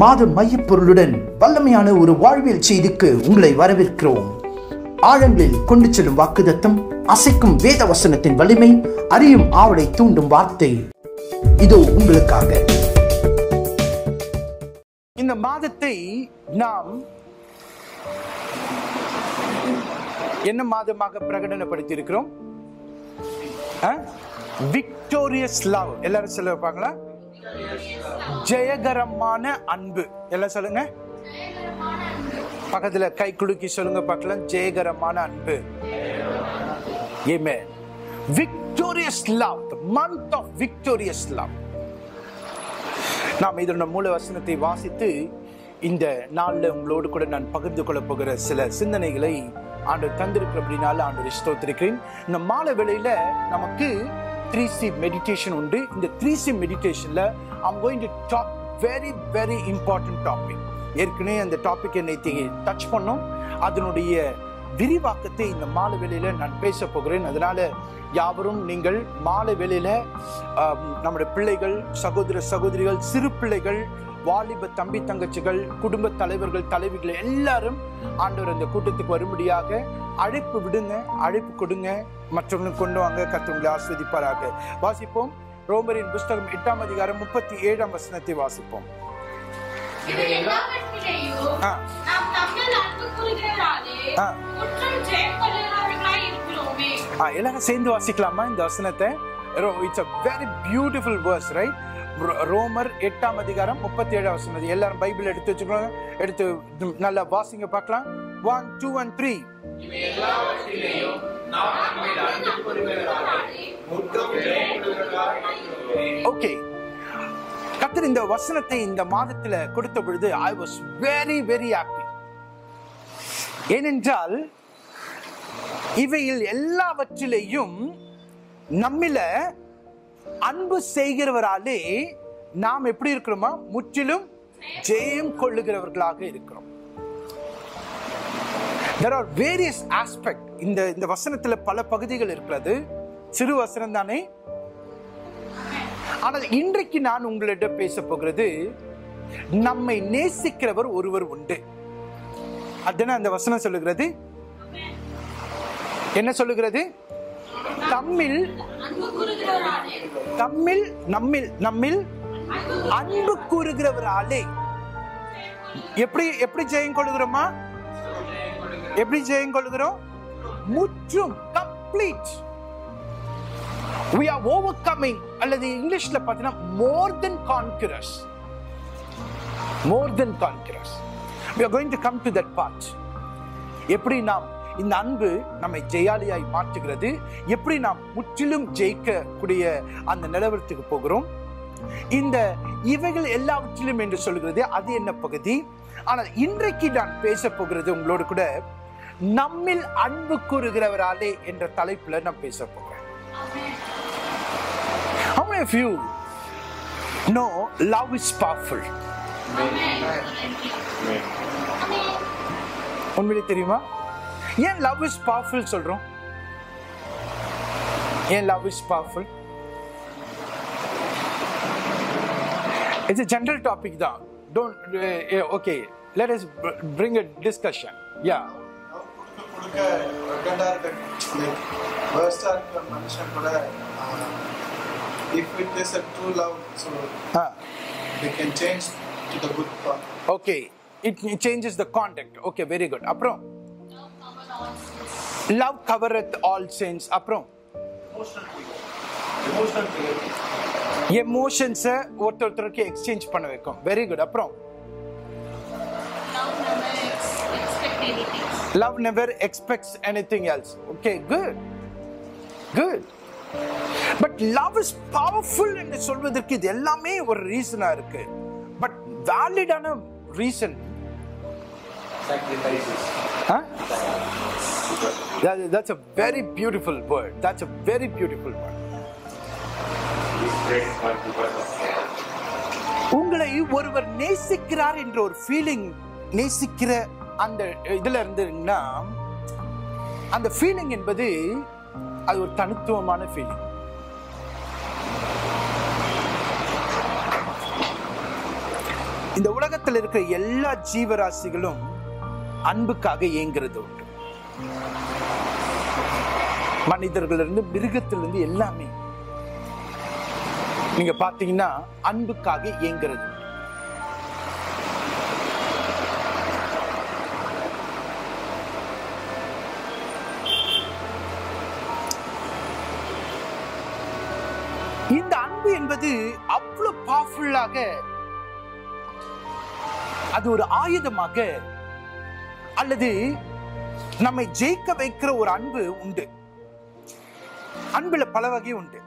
மாத மையப்பொருளுடன் வல்லமையான ஒரு வாழ்வியல் செய்திக்கு உங்களை வரவேற்கிறோம். ஆழங்களில் கொண்டு செல்லும் வாக்குதத்தம் அசைக்கும் வேத வசனத்தின் வலிமை அறியும் ஆவலை தூண்டும் வார்த்தை. இதோ உங்களுக்காக. இந்த மாதத்தை நாம் என்ன மாதமாக பிரகடனப்படுத்தி இருக்கிறோம் விக்டோரியஸ் லவ் எல்லாரும் சொல்ல வைப்பாங்களா? ஜெயகரமான அன்பு. எல்லாம் சொல்லுங்க. பக்கத்துல கை குலுக்கி சொல்லுங்க பார்க்கலாம் ஜெயகரமான அன்பு. ஏமே victorious love month of victorious love நாம் இதோட மூல வசனத்தை வாசித்து இந்த நாளில் உங்களோடு கூட நான் பகிர்ந்து கொள்ள போகிற சில சிந்தனைகளை ஆண்டு தந்திருக்கிறபடினால ஆண்டு ஸ்தோத்திருக்கிறேன். இந்த மாலை வேளையில நமக்கு த்ரீ சி மெடிடேஷன் உண்டு. இந்த three C மெடிடேஷனில் I'm going to talk very very important topic ஏற்கனவே அந்த டாபிக் என்னை டச் பண்ணோம். அதனுடைய விரிவாக்கத்தை இந்த மாலை வேலையில் நான் பேச போகிறேன். அதனால் யாவரும் நீங்கள் மாலை வேலையில் நம்முடைய பிள்ளைகள் சகோதர சகோதரிகள் சிறு பிள்ளைகள் வாலிப தம்பி தங்கச்சிகள் குடும்ப தலைவர்கள் தலைவிகள் எல்லாரும் ஆண்டவர் அந்த கூட்டத்துக்கு வரும்படியாக அழைப்பு விடுங்க அழைப்பு கொடுங்க. மற்றவங்களுக்கு கொண்டு வாங்க கத்தவங்களை ஆஸ்வதிப்பாராக. வாசிப்போம். ரோமரின் புஸ்தகம் எட்டாம் அதிகாரம் முப்பத்தி ஏழாம் வசனத்தை வாசிப்போம். எல்லாரும் சேர்ந்து வாசிக்கலாமா இந்த வசனத்தை? It's a very beautiful verse right ரோமர் எட்டாம் அதிகாரம் முப்பத்தி ஏழாம் வசனம் எல்லாரும் பைபிள் எடுத்து வச்சுக்கோங்க. எடுத்து நல்லா வாசிங்க பார்க்கலாம். One two and three okay கத்தர் இந்த வசனத்தை இந்த மாதத்துல கொடுத்த பொழுது I was very very happy ஏனென்றால் இவையில் எல்லாவற்றிலேயும் நம்மில அன்பு செய்கிறவராலே நாம் எப்படி இருக்கிறோமா? முற்றிலும் ஜெயம் கொள்ளுகிறவர்களாக இருக்கிறோம். தெர் ஆர் வேரியஸ் ஆஸ்பெக்ட் இந்த இந்த வசனத்துல பல பகுதிகள் இருக்கிறது. சிறு வசனம் தானே? ஆனால் இன்றைக்கு நான் உங்களிடம் பேச போகிறது நம்மை நேசிக்கிறவர் ஒருவர் உண்டு. அதுதானே அந்த வசனம் சொல்லுகிறது? என்ன சொல்லுகிறது? தம்மில் தம்மில் நம்மில் நம்மில் அன்பு கூறுகிறவராலே. எப்படி எப்படி ஜெயம் கொள்ளுகிறோமா எப்படி ஜெயம் கொள்ளுகிறோம் முற்றும் கம்ப்ளீட் we are overcoming அல்லது இங்கிலீஷ்ல பார்த்தீங்கன்னா more than conquerors. More than conquerors. We are going to come to that part. எப்படி நாம் இந்த அன்பு நம்மை ஜெயாலியாய் மாற்றுகிறது. எப்படி நாம் முற்றிலும் ஜெயிக்கக்கூடிய அந்த நிலவரத்துக்கு போகிறோம்? இந்த இவைகள் எல்லாவற்றிலும் என்று சொல்கிறது அது என்ன பகுதி? ஆனால் இன்றைக்கு நான் பேச போகிறது உங்களோடு கூட நம்மில் அன்பு கூறுகிறவராலே என்ற தலைப்புல நான் பேச போகிறேன். How many of you know love is powerful? உண்மையிலே தெரியுமா? ஏன் லவ் இஸ் பவர்ஃபுல் சொல்றோம் ஏன் love is powerful it's general topic தான் don't okay let us bring a discussion யா கொடுக்க கொடுக்க ரெக்கண்டா இருக்க லைக் வேர்ஸ்டா இருக்க மனுஷன் கூட if it is a true love so they can change to the good part okay it changes the context okay very good அப்புறம் லவ் கவரத் ஆல் சென்ஸ் அப்புறம்? எமோஷன்ஸை ஒருத்தர் ஒருத்தருக்கு எக்ஸ்சேஞ்ச் பண்ண வைக்கும். வெரி குட் அப்புறம்? Never expect anything. expects anything else. Okay good. Good. But love is powerful என்று சொல்வதற்கு இது எல்லாமே ஒரு ரீசனா இருக்கு. But வேலிடான reason that's a very beautiful word. That's a very beautiful word. உங்களை ஒருவர் நேசிக்கிறார் என்ற ஒரு ஃபீலிங் நேசிக்கிற அந்த இதுல இருந்ததுன்னா அந்த ஃபீலிங் என்பது அது ஒரு தனித்துவமான ஃபீலிங் இந்த உலகத்தில் இருக்கிற எல்லா ஜீவராசிகளும் அன்புக்காக இயங்குறது உண்டு. மனிதர்களிருந்து மிருகத்திலிருந்து எல்லாமே நீங்க பாத்தீங்கன்னா அன்புக்காக இயங்கிறது. இந்த அன்பு என்பது அவ்வளவு பவர்ஃபுல்லாக அது ஒரு ஆயுதமாக அல்லது நம்மை ஜெயிக்க வைக்கிற ஒரு அன்பு உண்டு. அன்புல பல வகை உண்டு.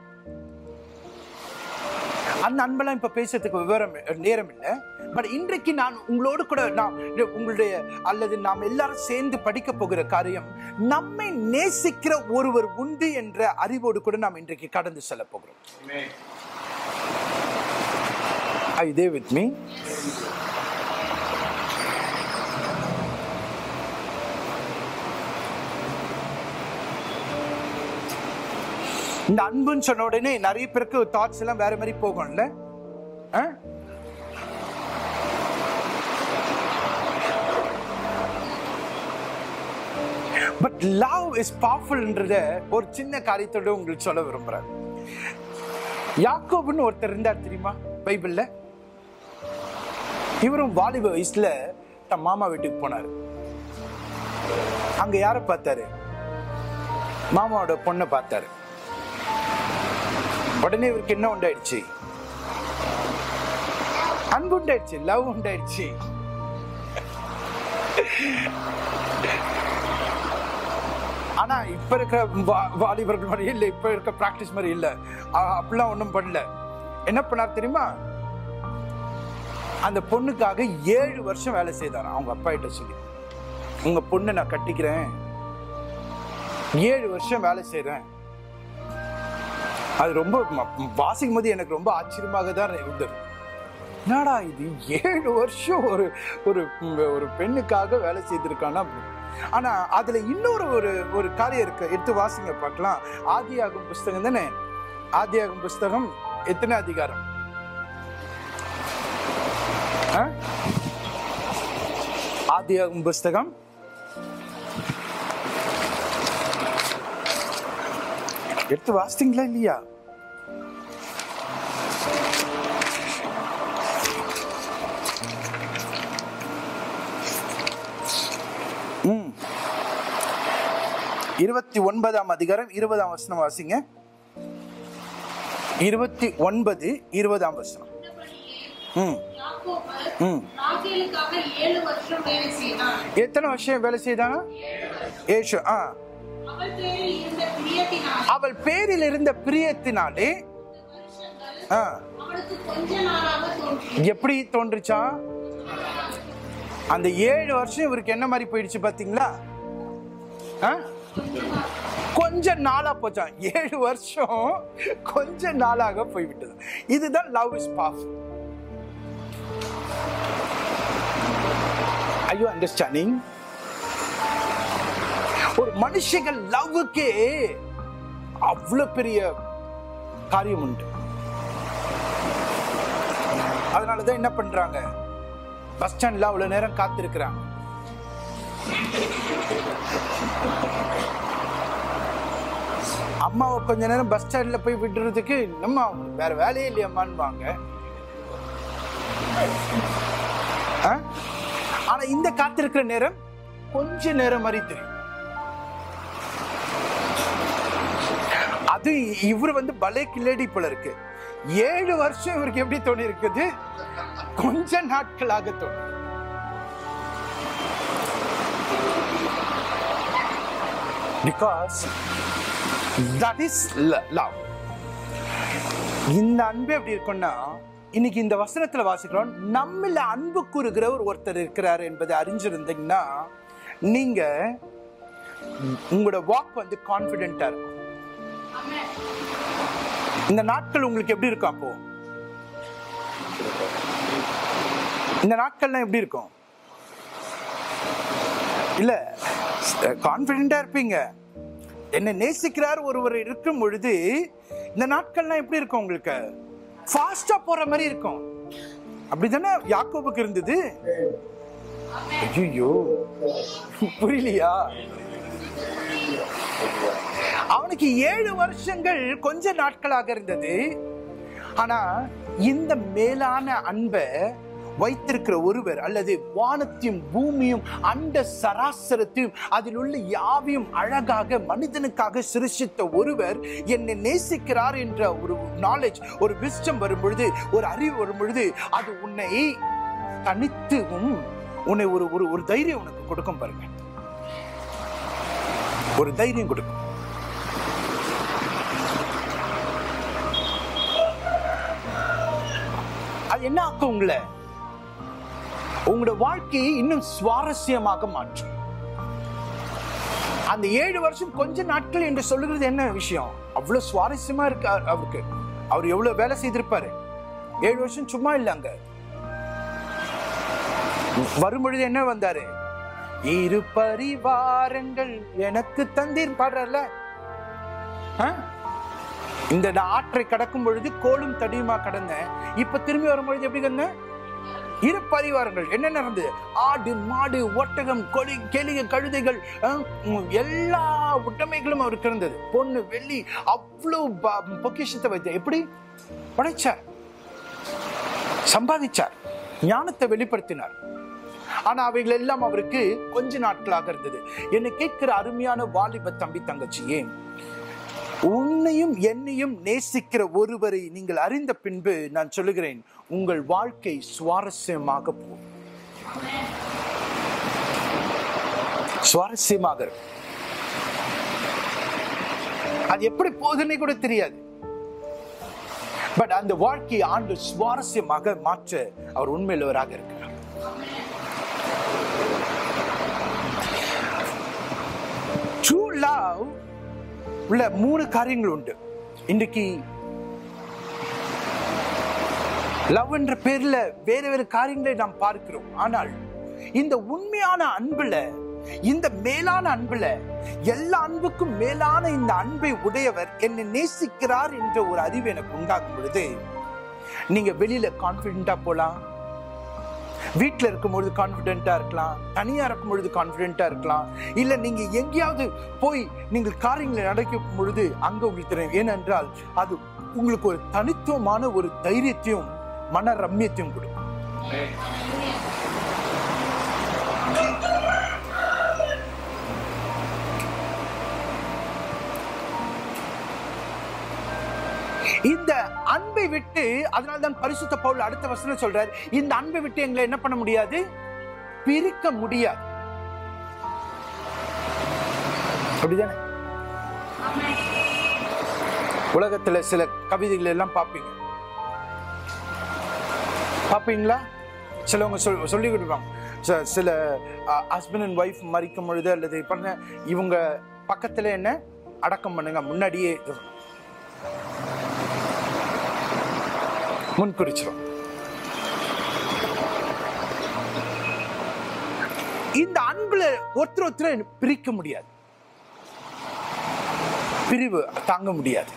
அந்த அன்பெல்லாம் இப்ப பேசுறதுக்கு விவரம் நேரம் இல்லை பட் இன்றைக்கு நான் உங்களோடு கூட நான் உங்களுடைய அல்லது நாம் எல்லாரும் சேர்ந்து படிக்க போகிற காரியம் நம்மை நேசிக்கிற ஒருவர் உண்டு என்ற அறிவோடு கூட நாம் இன்றைக்கு கடந்து செல்ல போகிறோம். Amen. Are you there இந்த அன்புன்னு சொன்ன உடனே நிறைய பேருக்கு தாட்ஸ் எல்லாம் வேற மாதிரி போகும்ல? ஆ? பட் லவ் இஸ் பவர்ஃபுல்ன்றத ஒரு சின்ன காரியத்தோட உங்களுக்கு சொல்ல விரும்புறேன். யாக்கோபுன்னு ஒருத்தர் இருந்தார் தெரியுமா? பைபிள்ல? இவரும் வாலிப வயசுல தன் மாமா வீட்டுக்கு போனார். அங்க யார பார்த்தாரு? மாமாவோட பொண்ணை பார்த்தாரு. உடனே இவருக்கு என்ன உண்டாயிடுச்சு? அன்பு உண்டாயிடுச்சு லவ் உண்டாயிடுச்சு. ஆனா இப்ப இருக்கிற வா- வாலிபர்கள் மாதிரி இல்ல இப்ப இருக்க பிராக்டிஸ் மாதிரி இல்ல. அப்படிலாம் ஒண்ணும் பண்ணல. என்ன பண்ணார் தெரியுமா? அந்த பொண்ணுக்காக ஏழு வருஷம் வேலை செய்தாராம் அவங்க அப்பா கிட்ட சொல்லி. உங்க பொண்ணை நான் கட்டிக்கிறேன். ஏழு வருஷம் வேலை செய்யறேன் அது ரொம்ப வாசிக்கும் போது எனக்கு ரொம்ப ஆச்சரியமாக தான் இருந்தது. என்னடா இது ஏழு வருஷம் ஒரு ஒரு ஒரு பெண்ணுக்காக வேலை செய்திருக்கானா? ஆனா அதுல இன்னொரு ஒரு ஒரு காரியம் இருக்கு. எடுத்து வாசிங்க பார்க்கலாம். ஆதியாகும் புஸ்தகம் தானே? ஆதியாகும் புஸ்தகம் எத்தனை அதிகாரம்? ஆ? ஆதியாகும் புஸ்தகம் எடுத்து வாசித்தீங்களா இல்லையா. இருபத்தி ஒன்பதாம் அதிகாரம் இருபதாம் வசனம் வாசிங்க. இருபத்தி ஒன்பது இருபதாம் வசனம். ஏழு எத்தனை வருஷம் வேலை செய்தாங்க ஏஷு ஆ. அவள் பேரில் இருந்த பிரியத்தினால் எப்படி தோன்றுச்சா? அந்த ஏழு வருஷம் இவருக்கு என்ன மாதிரி போயிடுச்சு பாத்தீங்களா? கொஞ்ச நாளா போச்சான் ஏழு வருஷம் கொஞ்ச நாளாக போய்விட்டது. இதுதான் லவ் இஸ் பாஃப் ஐ யூ அண்டர்ஸ்டாண்டிங் ஒரு மனுஷங்கள் லவ்வுக்கே அவ்வளோ பெரிய காரியம் உண்டு. அதனாலதான் என்ன பண்றாங்க? பஸ் ஸ்டாண்ட்ல அவ்வளோ நேரம் காத்திருக்கிறாங்க. அம்மாவை கொஞ்ச நேரம் பஸ் ஸ்டாண்ட்ல போய் விடுறதுக்கு நம்ம வேற வேலையே இல்லையம்மான்பாங்க ஆ? ஆனா இந்த காத்திருக்கிற நேரம் கொஞ்ச நேரம் மாதிரி தெரியும். அது இவர் வந்து பலே கில்லடி போல இருக்கு. ஏழு வருஷம் இவருக்கு எப்படி தோணி இருக்குது? கொஞ்ச நாட்களாக தோணும் பிகாஸ் தட் இஸ் லவ் இந்த அன்பு எப்படி இருக்கும்னா இன்னைக்கு இந்த வசனத்தில் வாசிக்கிறோம் நம்மள அன்பு கூறுகிற ஒரு ஒருத்தர் இருக்கிறார் என்பதை அறிஞ்சிருந்தீங்கன்னா நீங்க உங்களோட வாக் வந்து கான்பிடென்டா இருக்கும். இந்த நாட்கள் உங்களுக்கு எப்படி இருக்கும் அப்போ? இந்த நாட்கள்லாம் எப்படி இருக்கும்? இல்ல கான்பிடண்டா இருப்பீங்க. என்ன நேசிக்கிறார் ஒருவர் இருக்கும் பொழுது இந்த நாட்கள்லாம் எப்படி இருக்கும் உங்களுக்கு? ஃபாஸ்டா போற மாதிரி இருக்கும். அப்படிதானே யாக்கோபுக்கு இருந்தது? ஐயோ புரியலையா? அவனுக்கு ஏழு வருஷங்கள் கொஞ்ச நாட்களாக இருந்தது. ஆனா இந்த மேலான அன்பை வைத்திருக்கிற ஒருவர் அல்லது வானத்தையும் பூமியும் அண்ட சராசரத்தையும் அதில் உள்ள யாவையும் அழகாக மனிதனுக்காக சிருஷித்த ஒருவர் என்னை நேசிக்கிறார் என்ற ஒரு நாலேஜ் ஒரு விஸ்டம் வரும் பொழுது ஒரு அறிவு வரும் பொழுது அது உன்னை தனித்துவும் உன்னை ஒரு ஒரு ஒரு தைரியம் உனக்கு கொடுக்கும் பாருங்க. ஒரு தைரியம் கொடுக்கும். அது என்ன ஆக்கும் உங்களை உங்களோட வாழ்க்கையை இன்னும் சுவாரஸ்யமாக மாற்றும். அந்த ஏழு வருஷம் கொஞ்ச நாட்கள் என்று சொல்லுகிறது என்ன விஷயம்? அவ்வளவு சுவாரஸ்யமா இருக்கு அவருக்கு. அவர் எவ்வளவு வேலை செய்திருப்பாரு? ஏழு வருஷம் சும்மா இல்ல அங்க வரும்பொழுது என்ன வந்தாரு? இரு பரிவாரங்கள் எனக்கு தந்தீர் பாடுறல இந்த ஆற்றை கடக்கும் பொழுது கோலும் தடியுமா கடந்தேன். இப்ப திரும்பி வரும்பொழுது எப்படி கண்ணேன் இரு பரிவாரங்கள். என்ன நடந்தது? ஆடு மாடு ஒட்டகம் கொடி கெளிக கழுதைகள் எல்லா உடைமைகளும் அவருக்கு இருந்தது. பொண்ணு வெள்ளி அவ்வளவு ப- பொக்கிஷத்தை வைத்த எப்படி? படைச்சார். சம்பாதிச்சார். ஞானத்தை வெளிப்படுத்தினார். ஆனா அவைகள் எல்லாம் அவருக்கு கொஞ்ச நாட்களாக இருந்தது. என்னை கேட்கிற அருமையான வாலிப தம்பி தங்கச்சியே உன்னையும் என்னையும் நேசிக்கிற ஒருவரை நீங்கள் அறிந்த பின்பு நான் சொல்லுகிறேன் உங்கள் வாழ்க்கை சுவாரஸ்யமாக போகும். சுவாரஸ்யமாக அது எப்படி போகுதுன்னு கூட தெரியாது. பட் அந்த வாழ்க்கையை ஆண்டு சுவாரஸ்யமாக மாற்ற அவர் உண்மையிலவராக இருக்கிறார். True love உள்ள மூணு காரியங்கள் உண்டு இன்னைக்கு லவ் என்ற பேர்ல வேற வேறு காரியங்களை நாம் பார்க்கிறோம். ஆனால் இந்த உண்மையான அன்புல இந்த மேலான அன்புல எல்லா அன்புக்கும் மேலான இந்த அன்பை உடையவர் என்னை நேசிக்கிறார் என்ற ஒரு அறிவு எனக்கு உண்டாகும் பொழுது நீங்க வெளியில கான்பிடண்டா போலாம் வீட்டில் இருக்கும்பொழுது கான்ஃபிடென்ட்டா இருக்கலாம். தனியா இருக்கும் பொழுது கான்ஃபிடென்ட்டா இருக்கலாம். இல்லை நீங்க எங்கேயாவது போய் நீங்கள் காரியங்களை நடக்கும் பொழுது அங்கே உங்களுக்கு தெரியும் ஏனென்றால் அது உங்களுக்கு ஒரு தனித்துவமான ஒரு தைரியத்தையும் மன ரம்யத்தையும் கொடுக்கும். இந்த அன்பை விட்டு அதனால்தான் பரிசுத்த பவுல் அடுத்த வசனம் சொல்றார். இந்த அன்பை விட்டு எங்களை என்ன பண்ண முடியாது? பிரிக்க முடியாது. அப்படிதானே? உலகத்துல சில கவிதைகள் எல்லாம் பார்ப்பீங்க. பார்ப்பீங்களா? சிலவங்க சொல் சொல்லி கொடுப்பாங்க. ச- சில ஹஸ்பண்ட் அண்ட் ஒய்ஃப் மறிக்கும் பொழுது அல்லது பண்ண இவங்க பக்கத்தில் என்ன? அடக்கம் பண்ணுங்க. முன்னாடியே முன்குறிச்சிடும் இந்த அன்புல ஒருத்தர் ஒருத்தர் பிரிக்க முடியாது. பிரிவு தாங்க முடியாது.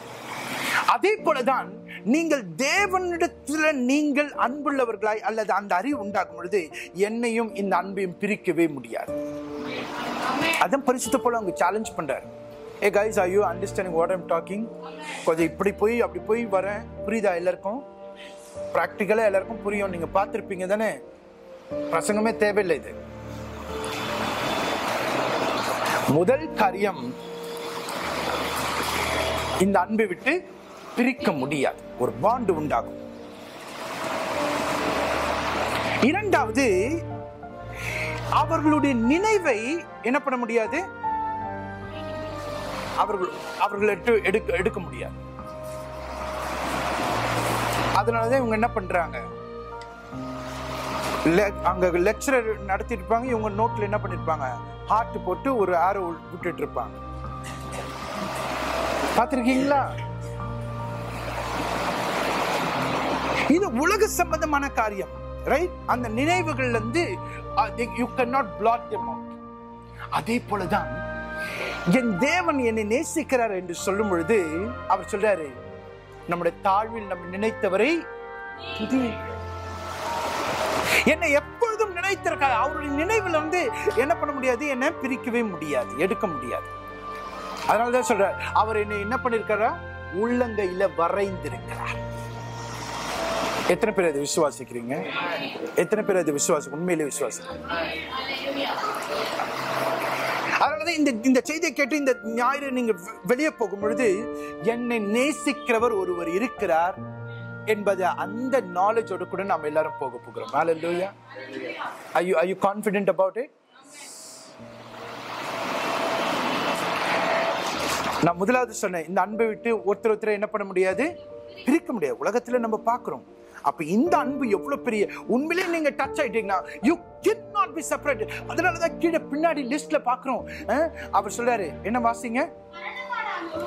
அதே போலதான் நீங்கள் தேவனிடத்துல நீங்கள் அன்புள்ளவர்களாய் அல்லது அந்த அறிவு உண்டாக்கும் பொழுது என்னையும் இந்த அன்பையும் பிரிக்கவே முடியாது. அதான் பரிசுத்த போல அவங்க சேலஞ்ச் பண்றாரு. Hey guys are you understanding what I'm talking கொஞ்சம் இப்படி போய் அப்படி போய் வரேன். புரியுதா எல்லாருக்கும்? ப்ராக்டிக்கலாக எல்லாருக்கும் புரியும். நீங்க பார்த்திருப்பீங்க தானே? பிரசங்கமே தேவையில்லை இது. முதல் காரியம் இந்த அன்பை விட்டு பிரிக்க முடியாது. ஒரு பாண்டு உண்டாகும். இரண்டாவது அவர்களுடைய நினைவை என்ன பண்ண முடியாது? அவர்கள் அவர்கள் எடுக்க எடுக்க முடியாது. அதனால தான் இவங்க என்ன பண்ணுறாங்க அங்கே லெக்சரர் நடத்திட்டு இருப்பாங்க இவங்க நோட்டில் என்ன பண்ணியிருப்பாங்க ஹார்ட் போட்டு ஒரு ஆரோ விட்டுட்டு இருப்பாங்க பார்த்துருக்கீங்களா? இது உலக சம்பந்தமான காரியம் ரைட் அந்த நினைவுகள்ல இருந்து you can not blot them out அதே போலதான் என் தேவன் என்னை நேசிக்கிறார் என்று சொல்லும் பொழுது அவர் சொல்றாரு நம்முடைய தாழ்வில் நம்ம நினைத்தவரை என்னை எப்பொழுதும் நினைத்திருக்காரு அவருடைய நினைவில் வந்து என்ன பண்ண முடியாது? என்ன பிரிக்கவே முடியாது எடுக்க முடியாது. அதனால தான் சொல்றார் அவர் என்னை என்ன பண்ணிருக்காரா? உள்ளங்கையில வரைந்திருக்கிறார். எத்தனை பேர் அதை விசுவாசிக்கிறீங்க? எத்தனை பேர் அதை விசுவாசி உண்மையிலே விசுவாசிக்கிறீங்க? அதனால இந்த இந்த செய்தியை கேட்டு இந்த ஞாயிறு நீங்க வெளியே போகும் பொழுது என்னை நேசிக்கிறவர் ஒருவர் இருக்கிறார் என்பது அந்த நாலேஜோட கூட நாம் எல்லாரும் போக போகிறோம். ஹalleluya are you are you confident about it? நான் முதலாவது சொன்னேன் இந்த அன்பை விட்டு ஒருத்தர் ஒருத்தரை என்ன பண்ண முடியாது? பிரிக்க முடியாது. உலகத்துல நம்ம பார்க்குறோம். அப்ப இந்த அன்பு எவ்வளவு பெரிய உண்மையிலேயே நீங்க டச் ஆயிட்டீங்கன்னா யூ நாட் பி செப்பரேட் அதனால தான் கீழே பின்னாடி லிஸ்ட்ல பாக்குறோம் அவர் சொல்றாரு என்ன வாசிங்க?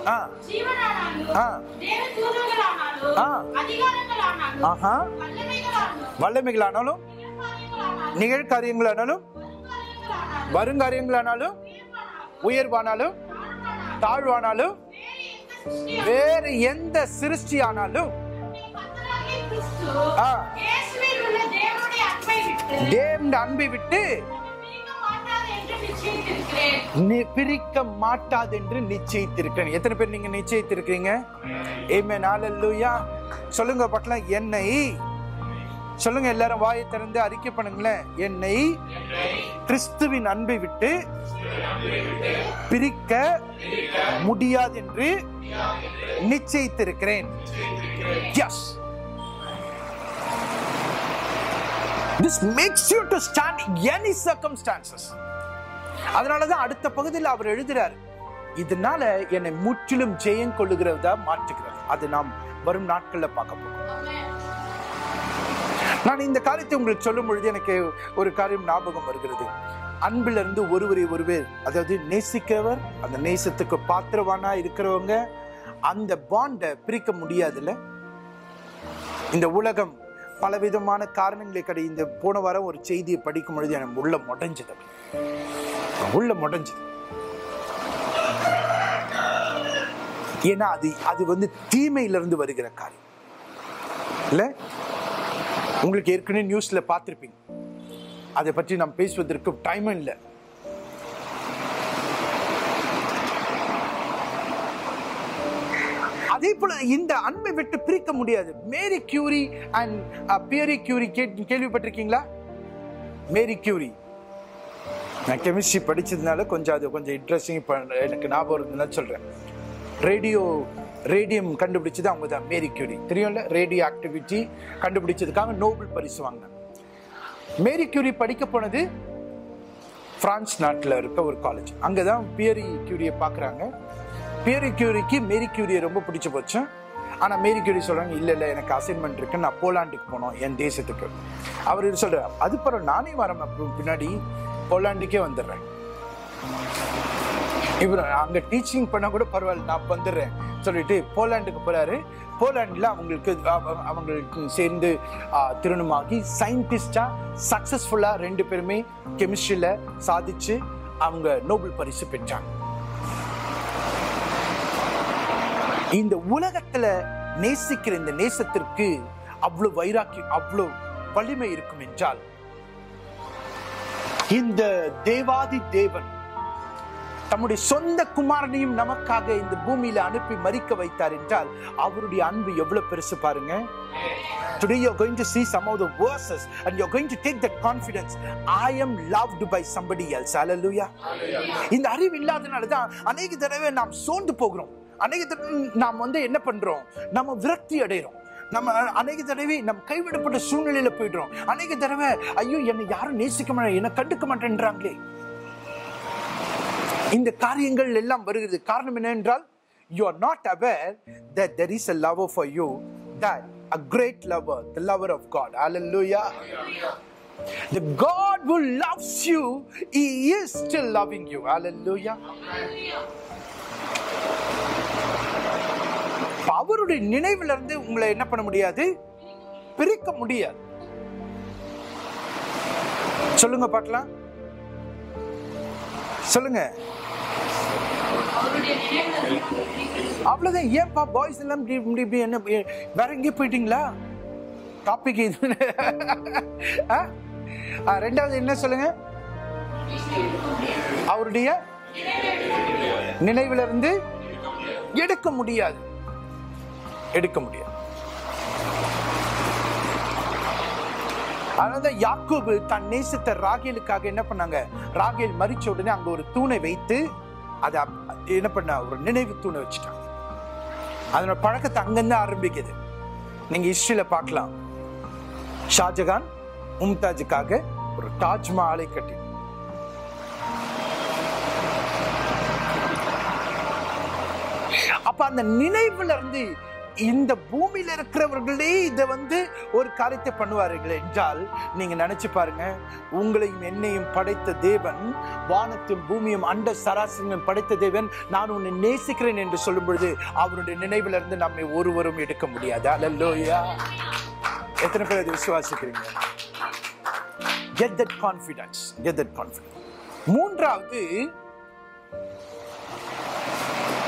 ஆ. ஆ. ஆ. ஆஹா. வல்லமைகளானாலும், நிகழ்காரியங்களானாலும், வருங்காரியங்களானாலும், உயர்வானாலும் தாழ்வானாலும் வேறு எந்த சிருஷ்டியானாலும், ஆ. தேவன் அன்பை விட்டு பிரிக்க மாட்டாது நி- பிரிக்க என்று நிச்சயித்திருக்கிறேன். எத்தனை பேர் நீங்க நிச்சயித்திருக்கீங்க ஏமே நாளல்லூயா சொல்லுங்க பட்டலாம் என்னை சொல்லுங்க எல்லாரும் வாயை திறந்து அறிக்கை பண்ணுங்களேன். என்னை கிறிஸ்துவின் அன்பை விட்டு பிரிக்க முடியாது என்று நிச்சயித்திருக்கிறேன். Yes this makes you to stand any circumstances அதனாலதான் அடுத்த பகுதியில் அவர் எழுதுகிறார் இதனால என்னை முற்றிலும் ஜெயம் கொள்ளுகிறதா மாற்றுகிறார் அது நாம் வரும் நாட்களில் பார்க்க போகிறோம். நான் இந்த காரியத்தை உங்களுக்கு சொல்லும் பொழுது எனக்கு ஒரு காரியம் ஞாபகம் வருகிறது. அன்பிலிருந்து ஒருவரை ஒருவர் அதாவது நேசிக்கிறவர் அந்த நேசத்துக்கு பாத்திரவானா இருக்கிறவங்க அந்த பாண்டை பிரிக்க முடியாதுல்ல? இந்த உலகம் பலவிதமான காரணங்களை கடை இந்த போன வாரம் ஒரு செய்தியை படிக்கும் பொழுது எனக்கு உள்ள முடைஞ்சது. உள்ள முடைஞ்சது. ஏன்னா அது அது வந்து தீமையிலிருந்து வருகிற காரியம். இல்லை? உங்களுக்கு ஏற்கனவே நியூஸில் பார்த்துருப்பீங்க. அதை பற்றி நாம் பேசுவதற்கு டைமும் இல்லை. அதே போல இந்த அன்பை விட்டு பிரிக்க முடியாது. Marie Curie and Pierre Curie கேள்விப்பட்டிருக்கீங்களா? மேரி கியூரி நான் கெமிஸ்ட்ரி படிச்சதுனால கொஞ்சம் அது கொஞ்சம் இன்ட்ரெஸ்டிங் எனக்கு ஞாபகம் இருந்ததுனால சொல்றேன். ரேடியோ ரேடியம் கண்டுபிடிச்சது அவங்க தான் மேரி கியூரி தெரியும்ல? ரேடியோ ஆக்டிவிட்டி கண்டுபிடிச்சதுக்காக நோபல் பரிசு வாங்கினாங்க மேரி கியூரி படிக்க போனது பிரான்ஸ் நாட்டில் இருக்க ஒரு காலேஜ் அங்கே தான் பியரி கியூரியை பார்க்குறாங்க பியரி கியூரிக்கு மேரி கியூரியை ரொம்ப பிடிச்சி போச்சு. ஆனால் மேரி கியூரி சொல்கிறாங்க இல்லை இல்லை எனக்கு அசைன்மெண்ட் இருக்கு நான் போலாண்டுக்கு போனோம் என் தேசத்துக்கு. அவர் இது சொல்கிறார் அது பிறகு நானே வரேன் பின்னாடி போலாண்டுக்கே வந்துடுறேன். இவர் அங்கே டீச்சிங் பண்ணால் கூட பரவாயில்ல நான் வந்துடுறேன் சொல்லிட்டு போலாண்டுக்கு போகிறாரு போலாண்டில் அவங்களுக்கு அவங்களுக்கு சேர்ந்து திருணமாகி திருமணமாகி சக்ஸஸ்ஃபுல்லாக ரெண்டு பேருமே கெமிஸ்ட்ரியில் சாதிச்சு அவங்க நோபல் பரிசு பெற்றாங்க. இந்த உலகத்துல நேசிக்கிற இந்த நேசத்திற்கு அவ்வளவு வைராக்கியம் அவ்வளவு வலிமை இருக்கும் என்றால் இந்த தேவாதி தேவன் தம்முடைய சொந்த குமாரனையும் நமக்காக இந்த பூமியில அனுப்பி மறிக்க வைத்தார் என்றால் அவருடைய அன்பு எவ்வளவு பெருசு பாருங்க Today you're going to see some of the verses and you're going to take that confidence. I am loved by somebody else. Hallelujah. இந்த அறிவு இல்லாதனால தான் அநேக தடவை நாம் சோர்ந்து போகிறோம் அநேக தடவை நாம் வந்து என்ன பண்றோம்? நம்ம விரக்தி அடைகிறோம் நம்ம அநேக தடவை நம்ம கைவிடப்பட்ட சூழ்நிலையில போயிடுறோம். அநேக தடவை ஐயோ என்னை யாரும் நேசிக்க மாட்டேன் என்னை கண்டுக்க மாட்டேன்றாங்களே. இந்த காரியங்கள் எல்லாம் வருகிறது. காரணம் என்ன என்றால் you not aware aware that there is a lover for you that a lover lover the lover of god. Hallelujah. The god who loves you he is still loving you. Hallelujah. அப்ப அவருடைய நினைவுல இருந்து உங்களை என்ன பண்ண முடியாது? பிரிக்க முடியாது. சொல்லுங்க பார்க்கலாம் சொல்லுங்க. அவ்வளவுதான். ஏன்பா பாய்ஸ் எல்லாம் இப்படி இப்படி என்ன வேற எங்கேயும் போயிட்டீங்களா? டாபிக் இது. ரெண்டாவது என்ன சொல்லுங்க? அவருடைய நினைவிலிருந்து எடுக்க முடியாது. எடுக்க முடியாது. அதனால யாக்கோபு தன் நேசித்த ராகேலுக்காக என்ன பண்ணாங்க? ராகேல் மரிச்ச உடனே அங்க ஒரு தூணை வைத்து அதை என்ன பண்ண ஒரு நினைவு தூணை வச்சுட்டாங்க. அதனோட பழக்கத்தை அங்கிருந்து ஆரம்பிக்குது. நீங்க ஹிஸ்டரியில பார்க்கலாம். ஷாஜகான் மும்தாஜுக்காக ஒரு தாஜ்மஹாலை கட்டி. அப்ப அந்த நினைவுல இருந்து இந்த பூமியில் இருக்கிறவர்களே இதை வந்து ஒரு காரியத்தை பண்ணுவார்கள் என்றால் நீங்க நினைச்சு பாருங்க உங்களையும் என்னையும் படைத்த தேவன் வானத்தையும் பூமியும் அண்ட சராசரியும் படைத்த தேவன் நான் உன்னை நேசிக்கிறேன் என்று சொல்லும் பொழுது அவருடைய நினைவுல இருந்து நம்மை ஒருவரும் எடுக்க முடியாது. அல்லோயா எத்தனை பேர் அதை விசுவாசிக்கிறீங்க? Get that confidence. Get that confidence. மூன்றாவது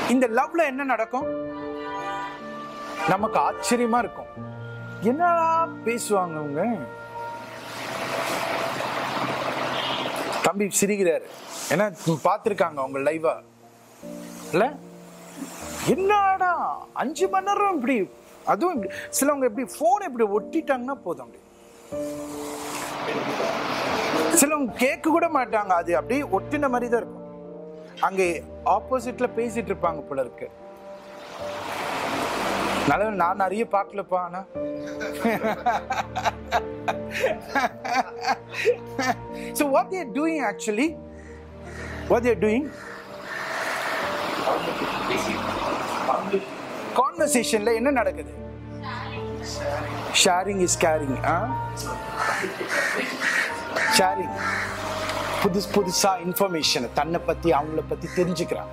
இந்த லவ்ல என்ன நடக்கும்? நமக்கு ஆச்சரியமா இருக்கும். என்னடா பேசுவாங்க அவங்க தம்பி சிரிக்கிறாரு. ஏன்னா பார்த்துருக்காங்க அவங்க லைவா இல்ல? என்னடா அஞ்சு மணி நேரம் இப்படி அதுவும் இப்படி- சிலவங்க எப்படி போன் இப்படி ஒட்டிட்டாங்கன்னா போதும் அப்படி. சிலவங்க கேட்க கூட மாட்டாங்க அது அப்படியே ஒட்டின மாதிரி தான் இருக்கும். அங்கே ஆப்போசிட்ல பேசிட்டு இருப்பாங்க போல இருக்கு. நல்ல நான் நிறைய பார்க்கலப்பா ஆனா so what they are doing actually what they are doing கான்வர்சேஷன்ல என்ன நடக்குது? ஷேரிங் இஸ் கேரிங் ஷேரிங் புதுசு புதுசா இன்ஃபர்மேஷன் தன்னை பத்தி அவங்கள பத்தி தெரிஞ்சுக்கிறான்.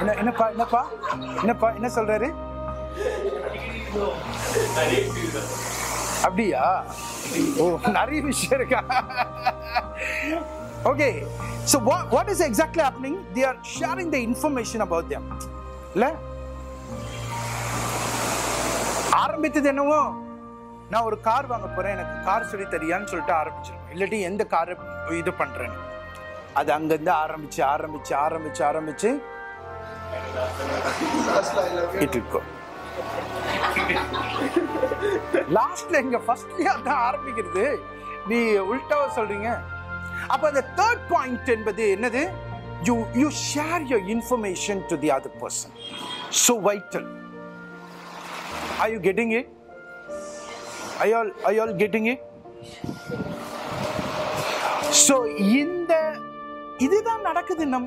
என்ன என்னப்பா என்னப்பா? என்னப்பா என்ன சொல்றாரு? அப்படியா? ஓ நிறைய விஷயம் இருக்கா? Okay so what what is exactly happening? They are sharing the information about them இல்லை? ஆரம்பித்தது என்னவோ? நான் ஒரு கார் வாங்க போகிறேன் எனக்கு கார் சொல்லி தெரியான்னு சொல்லிட்டு ஆரம்பிச்சிருக்கோம் இல்லாட்டி எந்த கார் இது பண்ணுறேன்னு அது அங்கிருந்து ஆரம்பித்து ஆரம்பிச்சு ஆரம்பித்து ஆரம்பிச்சு இருக்கும் லாஸ்ட்ல எங்க ஃபர்ஸ்ட்லயே தான் ஆரம்பிக்கிறது. நீ உல்டாவா சொல்றீங்க. அப்ப அந்த தேர்ட் பாயிண்ட் என்பது என்னது? You you share your information to the other person so vital I you getting it I all I all getting it so இந்த இதுதான் நடக்குது நம்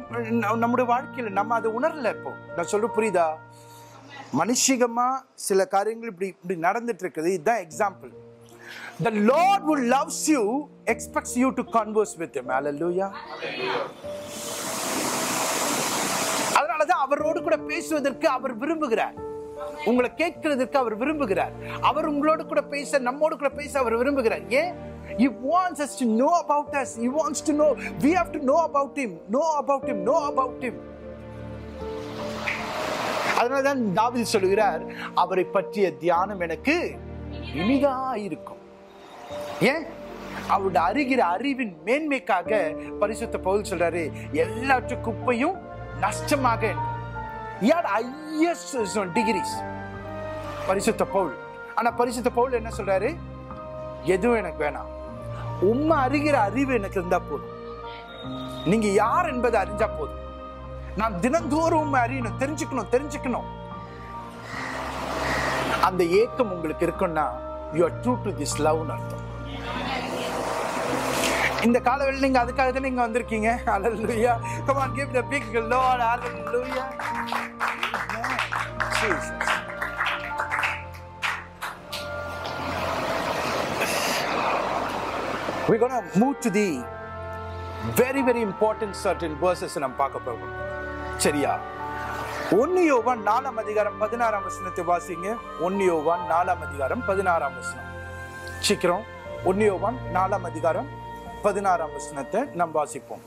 நம்முடைய வாழ்க்கையில். நம்ம அதை உணரல இப்போ. நான் சொல்ற புரியுதா? மனுஷிகமாக சில காரியங்கள் இப்படி இப்படி நடந்துட்டு இருக்குது இதுதான் example The Lord who loves you expects you to converse with him. Hallelujah. அதனாலதான் அவரோடு கூட பேசுவதற்கு அவர் விரும்புகிறார். உங்களை கேட்கிறதுக்கு அவர் விரும்புகிறார் அவர் உங்களோடு கூட பேச நம்மோடு கூட பேச அவர் விரும்புகிறார் ஏன் He wants us to know about us. He wants to know. We have to know about him. Know about him. Know about him. அதனாலதான் தாவீது சொல்லுகிறார் அவரை பற்றிய தியானம் எனக்கு இனிதா இருக்கும் ஏன் அவருடைய அறிகிற அறிவின் மேன்மைக்காக பரிசுத்த பகுதி சொல்றாரு எல்லாற்று குப்பையும் நஷ்டமாக ஹையஸ்ட் டிகிரிஸ் பரிசுத்த பவுல். ஆனா பரிசுத்த பவுல் என்ன சொல்றாரு? எதுவும் எனக்கு வேணாம். உண்மை அறிகிற அறிவு எனக்கு இருந்தா போதும். நீங்க யார் என்பதை அறிஞ்சா போதும். நான் தினந்தோறும் உண்மை அறியணும் தெரிஞ்சுக்கணும் தெரிஞ்சுக்கணும். அந்த ஏக்கம் உங்களுக்கு இருக்குன்னா you are true to this லவ்னு அர்த்தம் இந்த காலவெளியில் நீங்க அதுக்காக தான் நீங்க வந்திருக்கீங்க? ஹalleluya come on give the big lord hallelujah. Jesus. we're going to move to the very very important certain verses நம்ம பார்க்க போறோம். சரியா? ஒன்னு யோவான் நாலாம் அதிகாரம் பதினாறாம் வசனத்தை வாசிங்க. ஒன்னு யோவான் நாலாம் அதிகாரம் பதினாறாம் வசனம். சீக்கிரம். ஒன்னு யோவான் நாலாம் அதிகாரம் பதினாறாம் வசனத்தை நாம் வாசிப்போம்.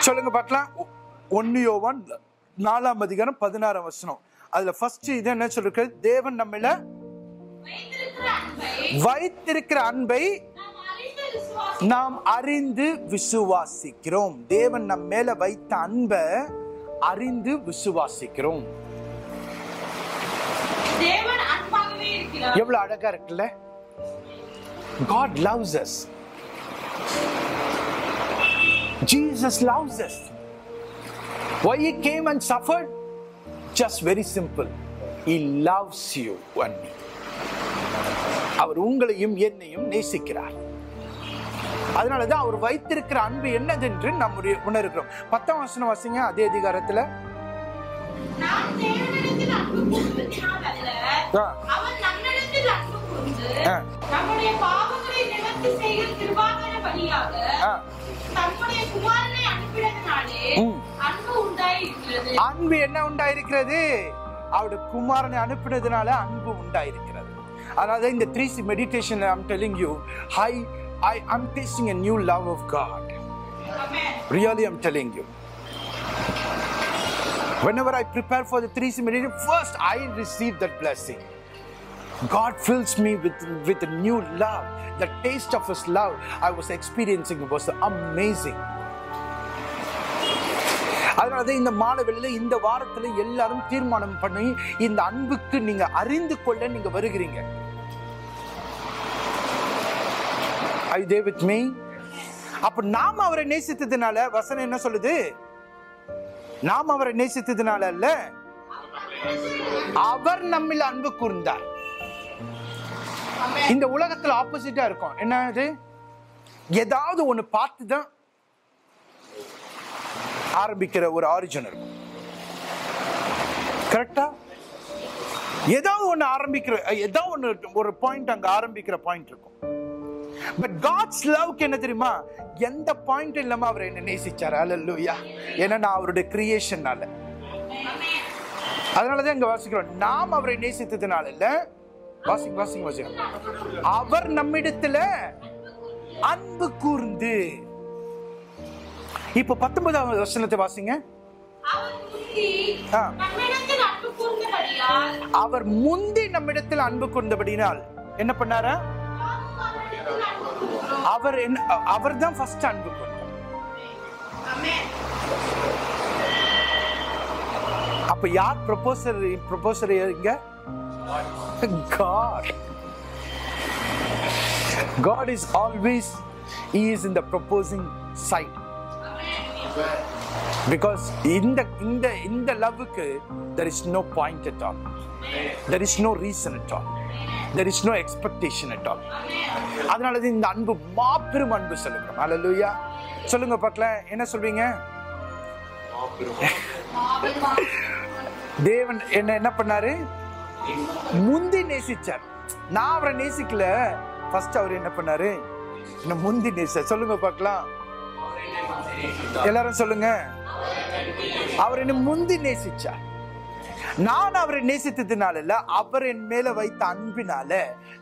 சொல்லுங்க பார்க்கலாம் ஒ- ஒன்னு யோவான் நாலாம் அதிகாரம் பதினாறாம் வசனம். அதுல ஃபர்ஸ்ட் இது என்ன சொல்லிருக்கு? தேவன் நம்மள வைத்திருக்கிற அன்பை நாம் அறிந்து விசுவாசிக்கிறோம் தேவன் நம் மேல வைத்த அன்பை அறிந்து விசுவாசிக்கிறோம் எவ்வளவு அழகா இருக்குல்ல God loves us. Jesus loves us. Why he came and suffered? Just very simple. He loves you and me. அவர் உங்களையும் என்னையும் நேசிக்கிறார் அதனாலதான் அவர் வைத்திருக்கிற அன்பு என்னதென்று நாம் உண- உணர்கிறோம். பத்தாம் வசனம் வாசிங்க அதே அதிகாரத்துல. அன்பு என்ன உண்டாயிருக்கிறது? அவருடைய குமாரனை அனுப்பினதுனால அன்பு உண்டாயிருக்கிறது. அதனால இந்த three C meditation I'm telling you I I I'm tasting a new love of God Amen. Really I'm telling you whenever i prepare for the three meditation first i receive that blessing god fills me with with a new love the taste of his love i was experiencing was amazing அதனாலதான் இந்த மாலை வேளையில இந்த வாரத்துல எல்லாரும் தீர்மானம் பண்ணி இந்த அன்புக்கு நீங்க அறிந்து கொள்ள நீங்க வருகிறீங்க Are you there with அப்ப நாம் அவரை நேசித்ததுனால வசனம் என்ன சொல்லுது? நாம் அவரை நேசித்ததுனால அல்ல அவர் நம்மில் அன்பு கூர்ந்தார். இந்த உலகத்துல ஆப்போசிட்டா இருக்கும். என்ன இது ஏதாவது ஒண்ணு பார்த்து தான் ஆரம்பிக்கிற ஒரு ஆரிஜின் இருக்கும். கரெக்டா ஏதாவது ஒண்ணு ஆரம்பிக்கிற ஏதாவது ஒண்ணு ஒரு பாயிண்ட் அங்க ஆரம்பிக்கிற பாயிண்ட் இருக்கும். பட் காட்ஸ் லவ்க்கு என்ன தெரியுமா? எந்த பாயிண்ட் இல்லாம அவர் என்ன நேசிச்சார். அல்லூயா ஏன்னா நான் அவருடைய கிரியேஷன்னால அதனாலதான் இங்க வாசிக்கிறோம். நாம் அவரை நேசித்ததுனால இல்ல. வாசிங்க வாசிங்க வாசிங்க. அவர் நம்மிடத்துல அன்பு கூர்ந்து. இப்ப பத்தொன்பதாவது வசனத்தை வாசிங்க. அவர் முந்தி. நம்மிடத்தில் அன்பு கூர்ந்தபடினால் என்ன பண்ணாரா? அவர் என்ன அவர் தான் ஃபர்ஸ்ட் அன்பு கூர்ந்தார் Amen. அப்ப யார் ப்ரொபோசர் ப்ரொபோசர் இங்க God. God is always he is in the proposing side. Because இந்த இந்த இந்த லவ்வுக்கு there is no point at all. There is no reason at all. There is no expectation at all அதனால தான் இந்த அன்பு மாபெரும் அன்பு சொல்லுகிறோம். அல்லேலூயா சொல்லுங்க பார்க்கலாம் என்ன சொல்வீங்க? தேவன் என்ன என்ன பண்ணாரு? முந்தி நேசிச்சார். நான் அவரை நேசிக்கல. ஃபர்ஸ்ட் அவர் என்ன பண்ணாரு? என்ன முந்தி நேசிச்சார். சொல்லுங்க பார்க்கலாம் எல்லாரும் சொல்லுங்க. அவர் என்ன முந்தி நேசிச்சார். நான் அவரை நேசித்ததுனால இல்ல அவர் என் மேல வைத்த அன்பினால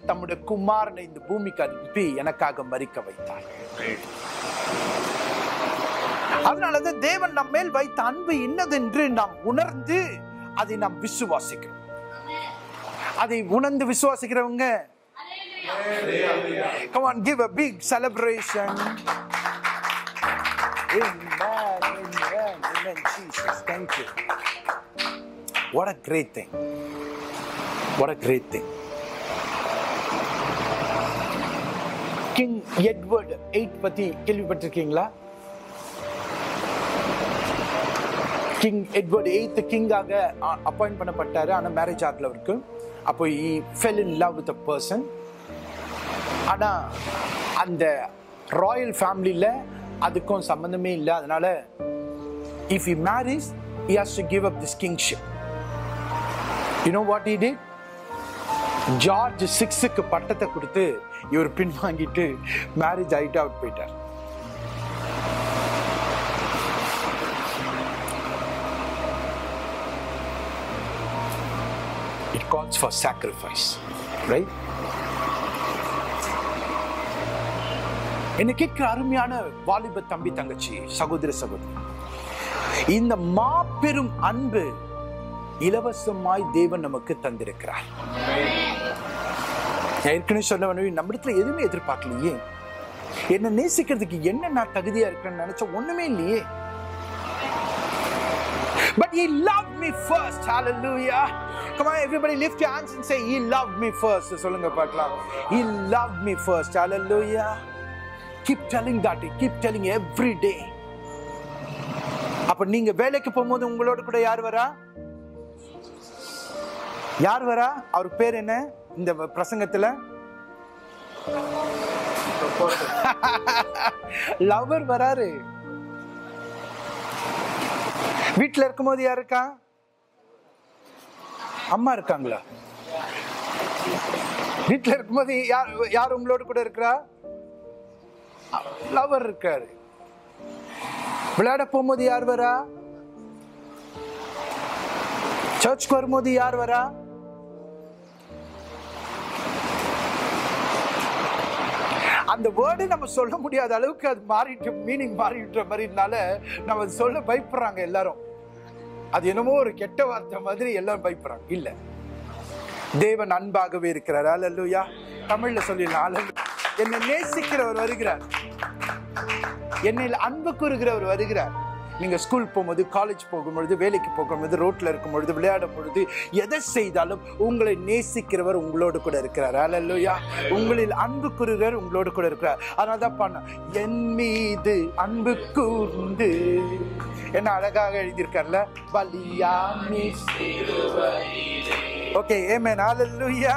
தம்முடைய குமாரனை இந்த பூமிக்கு அனுப்பி எனக்காக மறிக்க வைத்தார் அதனாலதான் தேவன் நம் மேல் வைத்த அன்பு என்னதென்று நாம் உணர்ந்து அதை நாம் விசுவாசிக்கிறோம் அதை உணர்ந்து விசுவாசிக்கிறவங்க Come on, give a big celebration. Amen, amen, amen, Jesus. Thank you. What a great thing. What a great thing. King Edward eight பற்றி கேள்விப்பட்டிருக்கீங்களா? கிங் எட்வர்ட் எயித்து கிங்காக அப்பாயிண்ட் பண்ணப்பட்டார். ஆனால் மேரேஜ் ஆகல அவருக்கு. அப்போ he fell in love with a person ஆனால் அந்த ராயல் ஃபேமிலியில் அதுக்கும் சம்மந்தமே இல்லை. அதனால if he marries he has to give up this kinship you know what he did George சிக்ஸுக்கு பட்டத்தை கொடுத்து இவர் பின்வாங்கிட்டு மேரேஜ் ஆகிட்டு அவர் போயிட்டார். It calls for sacrifice right என்னை கேட்கிற அருமையான வாலிப தம்பி தங்கச்சி சகோதர சகோதரி இந்த மாபெரும் அன்பு இலவசமாய் தேவன் நமக்கு தந்திருக்கிறார் நான் ஏற்கனவே சொன்ன நம்மிடத்துல எதுவுமே எதிர்பார்க்கலையே என்ன நேசிக்கிறதுக்கு என்ன நான் தகுதியா இருக்கிறேன்னு நினைச்ச ஒண்ணுமே இல்லையே But he loved me first. Hallelujah. Come on, everybody lift your hands and say, He loved me first. சொல்லுங்க பார்க்கலாம். He loved me first. Hallelujah. Keep telling that. Keep telling every day. அப்ப நீங்க வேலைக்கு போகும்போது உங்களோட கூட யார் வரா யார் வரா? அவர் பேர் என்ன? இந்த பிரசங்கத்துல? லவர் வராரு. வீட்டுல இருக்கும்போது யார் இருக்கா? அம்மா இருக்காங்களா? வீட்டுல இருக்கும்போது யார் யார் உங்களோட கூட இருக்கிறா? லவர் இருக்காரு. விளையாட போகும்போது யார் வரா? சர்ச்சுக்கு வரும்போது யார் வரா? அந்த வேர்டு நம்ம சொல்ல முடியாத அளவுக்கு அது மாறிட்டு மீனிங் மாறிவிட்ட மாதிரினால நம்ம சொல்ல பயப்படுறாங்க எல்லாரும். அது என்னமோ ஒரு கெட்ட வார்த்தை மாதிரி எல்லாரும் பயப்படுறாங்க. இல்ல. தேவன் அன்பாகவே இருக்கிறார். அல்லூயா தமிழ்ல சொல்லிடலாம். என்னை நேசிக்கிறவர் வருகிறார். என்னை அன்பு கூறுகிறவர் வருகிறார். நீங்கள் ஸ்கூல் போகும்போது காலேஜ் போகும்பொழுது வேலைக்கு போகும்பொழுது ரோட்டில் இருக்கும் பொழுது விளையாடும் பொழுது எதை செய்தாலும் உங்களை நேசிக்கிறவர் உங்களோடு கூட இருக்கிறார். அல்லையா உங்களில் அன்பு கூறுகிறவர் உங்களோடு கூட இருக்கிறார். அதனால தான் பண்ண என் மீது அன்பு கூர்ந்து என்ன அழகாக எழுதியிருக்கார்ல? பலியா ஓகே ஏமே அல்லேலூயா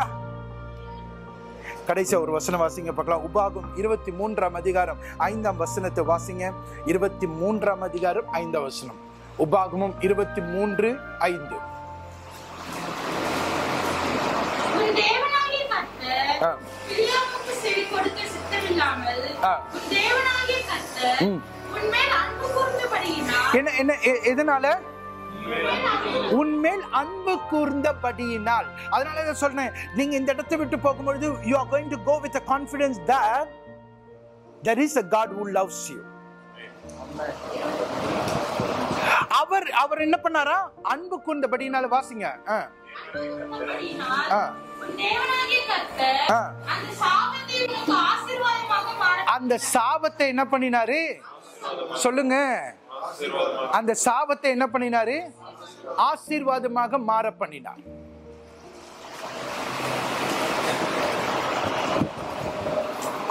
கடைசியா ஒரு வசனம் வாசிங்க பார்க்கலாம். உபாகம் இருபத்தி மூன்றாம் அதிகாரம் ஐந்தாம் வசனத்தை வாசிங்க. இருபத்தி மூன்றாம் அதிகாரம் ஐந்தாம் வசனம். உபாகமும் இருபத்தி மூன்று ஐந்து என்ன என்ன எதனால? உன்மேல் அன்பு கூர்ந்தபடியினால். அதனால தான் சொல்றேன். நீங்க இந்த இடத்தை விட்டு போகும்பொழுது you are going to go with confidence that there is a god who loves you. அவர் அவர் என்ன பண்ணாரா? அன்பு கூர்ந்தபடியினால வாசிங்க. அந்த சாபத்தை என்ன பண்ணினாரு? சொல்லுங்க. அந்த சாபத்தை என்ன பண்ணினாரு? ஆசீர்வாதமாக மாற பண்ணினார்.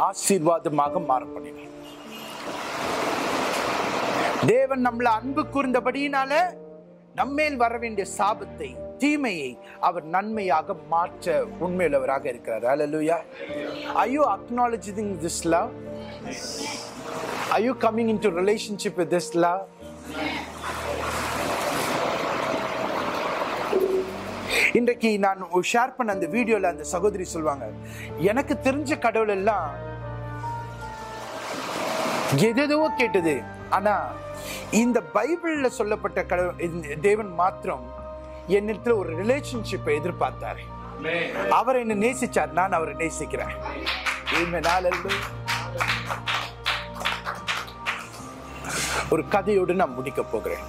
ஆசீர்வாதமாக மாற பண்ணினார். தேவன் நம்மள அன்பு கூர்ந்தபடியினால நம்மேல் வர வேண்டிய சாபத்தை தீமையை அவர் நன்மையாக மாற்ற உண்மையுள்ளவராக இருக்கிறார். Hallelujah are you acknowledging this love? Are you coming into relationship with this love? இன்றைக்கு நான் ஷேர் பண்ண அந்த வீடியோல அந்த சகோதரி சொல்லுவாங்க எனக்கு தெரிஞ்ச கடவுள் எல்லாம் எதேதோ கேட்டது. ஆனா இந்த பைபிள்ல சொல்லப்பட்ட கடவுள் தேவன் மாத்திரம் என்னிடத்துல ஒரு ரிலேஷன்ஷிப்பை எதிர்பார்த்தாரு. அவர் என்ன நேசிச்சார் நான் அவரை நேசிக்கிறேன். ஒரு கதையோடு நான் முடிக்க போகிறேன்.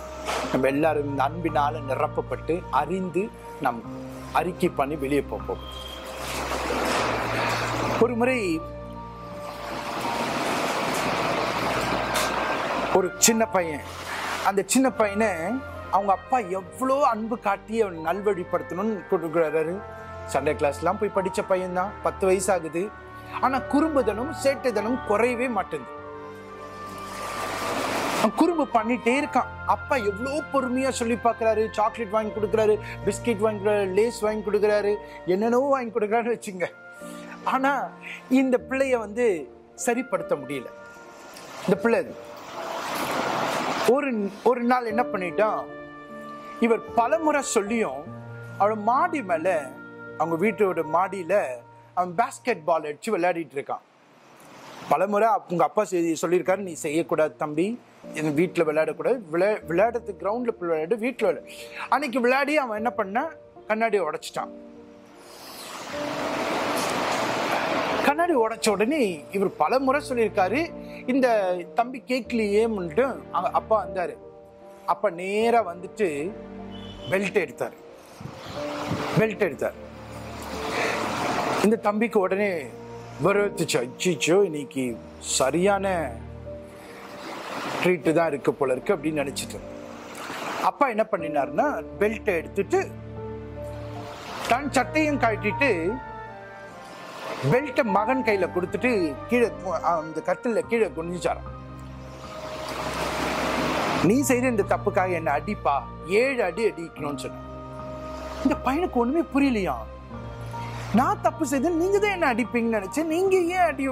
நம்ம எல்லாரும் இந்த அன்பினால நிரப்பப்பட்டு அறிந்து நம் அறிக்கை பண்ணி வெளியே போவோம் ஒரு முறை ஒரு சின்ன பையன் அந்த சின்ன பையனை அவங்க அப்பா எவ்வளோ அன்பு காட்டி அவன் நல்வழிப்படுத்தணும்னு கொடுக்குறாரு. சண்டே கிளாஸ்லாம் போய் படித்த பையன்தான் பத்து வயசு ஆகுது. ஆனால் குறும்புதனும் சேட்டுதனும் குறையவே மாட்டேங்குது. குறும்பு பண்ணிட்டே இருக்கான். அப்பா எவ்வளோ பொறுமையாக சொல்லி பார்க்குறாரு. சாக்லேட் வாங்கி கொடுக்குறாரு பிஸ்கெட் வாங்கி கொடுக்குறாரு லேஸ் வாங்கி கொடுக்குறாரு என்னென்னவோ வாங்கி கொடுக்குறாருன்னு வச்சுங்க. ஆனால் இந்த பிள்ளைய வந்து சரிப்படுத்த முடியல. இந்த பிள்ளை ஒரு ஒரு நாள் என்ன பண்ணிட்டான்? இவர் பலமுறை சொல்லியும் அவளோட மாடி மேலே அவங்க வீட்டோட மாடியில் அவன் பேஸ்கெட் பால் அடித்து விளையாடிட்டு இருக்கான். பலமுறை உங்கள் அப்பா செய்தி சொல்லியிருக்காரு நீ செய்யக்கூடாது தம்பி. என் வீட்டில் விளையாடக்கூடாது. விளையா விளையாடுறதுக்கு கிரவுண்டில் போய் விளையாடு வீட்டில் விளையாடு அன்னைக்கு விளையாடி அவன் என்ன பண்ண கண்ணாடியை உடைச்சிட்டான். கண்ணாடி உடைச்ச உடனே இவர் பல முறை சொல்லியிருக்காரு இந்த தம்பி கேட்கலையேன்னுட்டு அ- அப்பா வந்தார். அப்பா நேராக வந்துட்டு பெல்ட் எடுத்தார். பெல்ட் எடுத்தார். இந்த தம்பிக்கு உடனே விரத்துச்சு அச்சிச்சோ இன்னைக்கு சரியான ட்ரீட்டு தான் இருக்கு போல இருக்கு அப்படின்னு நினைச்சிட்டு அப்பா என்ன பண்ணினாருன்னா பெல்ட்டை எடுத்துட்டு தன் சட்டையும் கழட்டிட்டு பெல்ட்டை மகன் கையில கொடுத்துட்டு கீழே அந்த கட்டில கீழே குனிஞ்சாராம். நீ செய்த இந்த தப்புக்காக என்ன அடிப்பா. ஏழு அடி அடிக்கணும்னு சொன்ன இந்த பையனுக்கு ஒண்ணுமே புரியலையா? நான் தப்பு செய்தேன் நீங்க தான் என்ன அடிப்பீங்கன்னு நினைச்சேன். நீங்க ஏன் அடி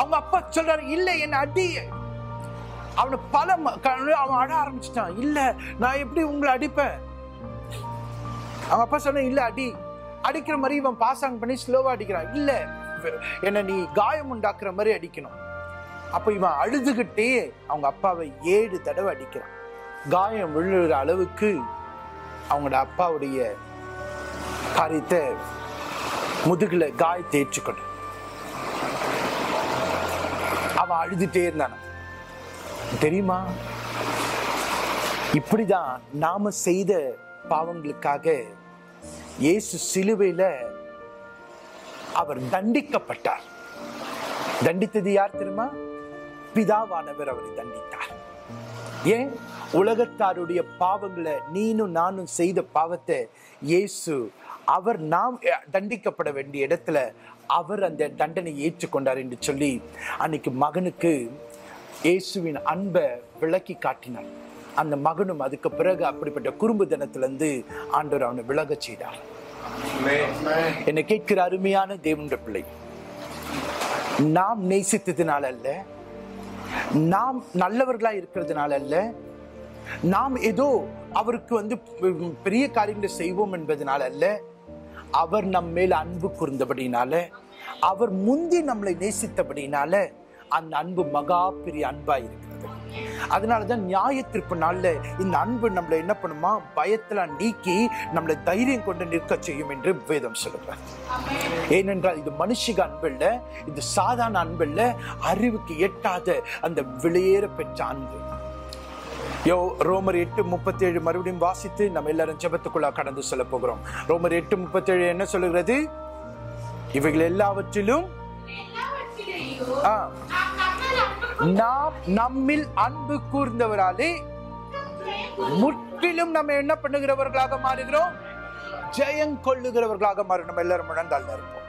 அவங்க அப்பா சொல்றாரு இல்ல என்ன அடி. அவனை பல ம- அவன் அட ஆரம்பிச்சிட்டான். இல்ல நான் எப்படி உங்களை அடிப்பேன்? அவன் அப்பா சொன்ன இல்ல அடி. அடிக்கிற மாதிரி இவன் பாசாங் பண்ணி ஸ்லோவா அடிக்கிறான். இல்ல என்ன நீ காயம் உண்டாக்குற மாதிரி அடிக்கணும். அப்ப இவன் அழுதுகிட்டே அவங்க அப்பாவை ஏழு தடவை அடிக்கிறான். காயம் விழுகிற அளவுக்கு அவங்களோட அப்பாவுடைய காரியத்தை முதுகில் காயத்தை ஏற்றுக்கணும் அவன் அழுதுட்டே இருந்தான். தெரியுமா? இப்படிதான் நாம செய்த பாவங்களுக்காக இயேசு சிலுவையில அவர் தண்டிக்கப்பட்டார். தண்டித்தது யார் தெரியுமா? பிதாவானவர் அவரை தண்டித்தார். ஏன்? உலகத்தாருடைய பாவங்களை நீனும் நானும் செய்த பாவத்தை இயேசு அவர் நாம் தண்டிக்கப்பட வேண்டிய இடத்துல அவர் அந்த தண்டனை ஏற்றுக்கொண்டார் என்று சொல்லி அன்னைக்கு மகனுக்கு இயேசுவின் அன்பை விளக்கி காட்டினார். அந்த மகனும் அதுக்கு பிறகு அப்படிப்பட்ட குறும்பு தினத்திலிருந்து ஆண்டவர் அவனை விலக செய்தார். என்னை கேட்கிற அருமையான தேவனுடைய பிள்ளை நாம் நேசித்ததுனால அல்ல நாம் நல்லவர்களா இருக்கிறதுனால அல்ல நாம் ஏதோ அவருக்கு வந்து பெரிய காரியங்களை செய்வோம் என்பதனால அல்ல அவர் நம் மேல் அன்பு கூர்ந்தபடினால அவர் முந்தி நம்மளை நேசித்தபடினால அந்த அன்பு மகா பெரிய அன்பா இருக்கிறது. அதனாலதான் நியாய தீர்ப்பு நாள்ல இந்த அன்பு நம்மளை என்ன பண்ணுமா? பயத்தெல்லாம் நீக்கி நம்மளை தைரியம் கொண்டு நிற்க செய்யும் என்று வேதம் சொல்லுகிறார் ஏனென்றால் இது மனுஷிக அன்பல்ல இது சாதாரண அன்பல்ல அறிவுக்கு எட்டாத அந்த வெளியேற பெற்ற அன்பு. யோ ரோமர் எட்டு முப்பத்தேழு மறுபடியும் வாசித்து நம்ம எல்லாரும் ஜெபத்துக்குள்ள கடந்து சொல்ல போகிறோம். ரோமர் எட்டு முப்பத்தேழு என்ன சொல்லுகிறது? இவைகள் எல்லாவற்றிலும் நாம் நம்மில் அன்பு நாம் நம்மில் அன்பு கூர்ந்தவராலே முற்றிலும் நம்ம என்ன பண்ணுகிறவர்களாக மாறுகிறோம்? ஜெயம் கொள்ளுகிறவர்களாக மாறும் நம்ம எல்லாரும் முழங்கால் இருப்போம்.